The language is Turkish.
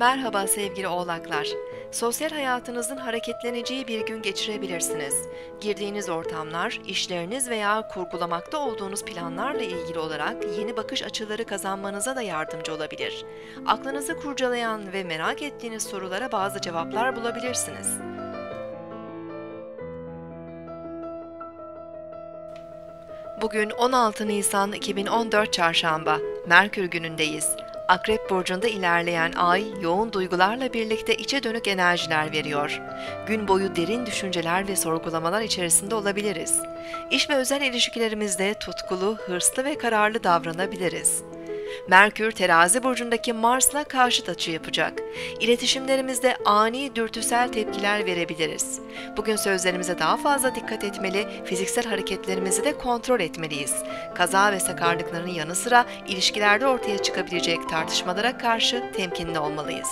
Merhaba sevgili oğlaklar. Sosyal hayatınızın hareketleneceği bir gün geçirebilirsiniz. Girdiğiniz ortamlar, işleriniz veya kurgulamakta olduğunuz planlarla ilgili olarak yeni bakış açıları kazanmanıza da yardımcı olabilir. Aklınızı kurcalayan ve merak ettiğiniz sorulara bazı cevaplar bulabilirsiniz. Bugün 16 Nisan 2014 Çarşamba, Merkür günündeyiz. Akrep burcunda ilerleyen ay yoğun duygularla birlikte içe dönük enerjiler veriyor. Gün boyu derin düşünceler ve sorgulamalar içerisinde olabiliriz. İş ve özel ilişkilerimizde tutkulu, hırslı ve kararlı davranabiliriz. Merkür terazi burcundaki Mars'la karşıt açı yapacak. İletişimlerimizde ani dürtüsel tepkiler verebiliriz. Bugün sözlerimize daha fazla dikkat etmeli, fiziksel hareketlerimizi de kontrol etmeliyiz. Kaza ve sakarlıkların yanı sıra ilişkilerde ortaya çıkabilecek tartışmalara karşı temkinli olmalıyız.